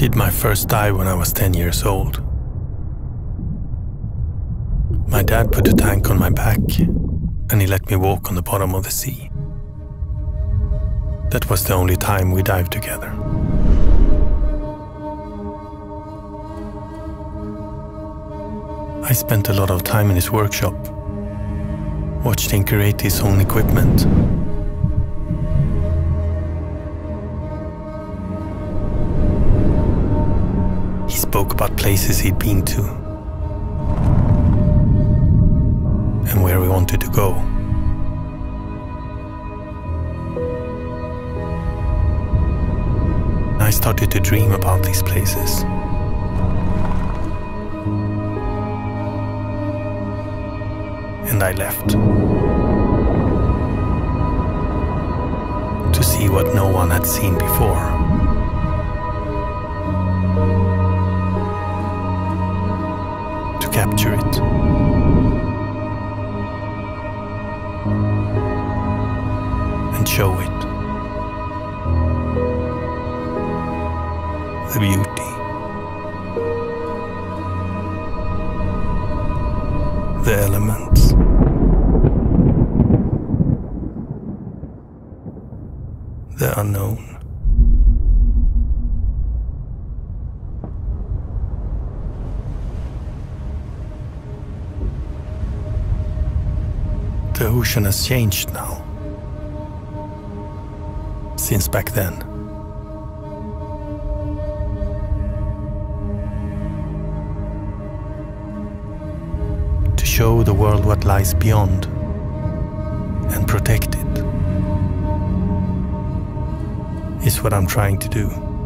I first dive when I was 10 years old. My dad put a tank on my back and he let me walk on the bottom of the sea. That was the only time we dived together. I spent a lot of time in his workshop, watched him create his own equipment. Spoke about places he'd been to and where we wanted to go. I started to dream about these places. And I left. To see what no one had seen before. Capture it. And show it. The beauty. The elements. The unknown. The ocean has changed now. Since back then. To show the world what lies beyond and protect it is what I'm trying to do.